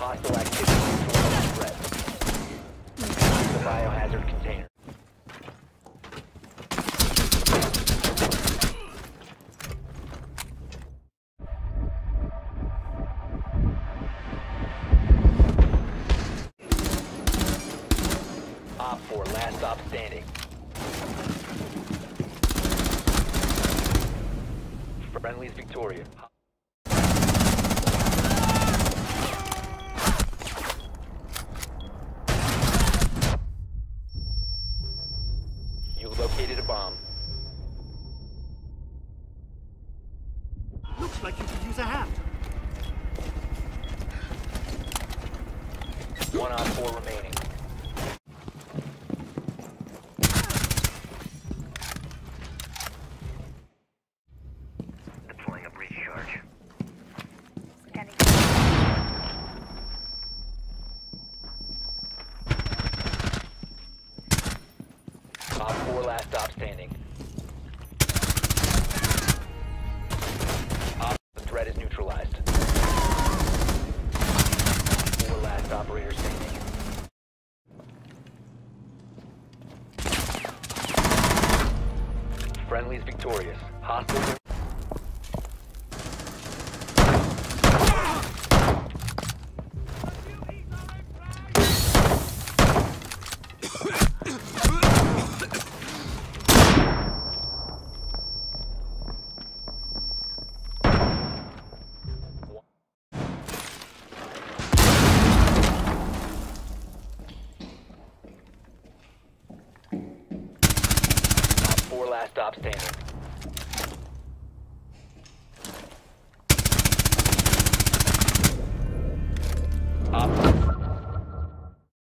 Hostile activity. Neutralize threat. The biohazard container. Op 4, last stop standing. Friendly's Victoria. Located a bomb. Looks like you could use a hat. One on four remaining. Deploying a breach charge. Scanning. Op 4, last stop standing. Op, the threat is neutralized. Four last operator standing. Friendly's victorious. Hostiles. 4 last stop standing.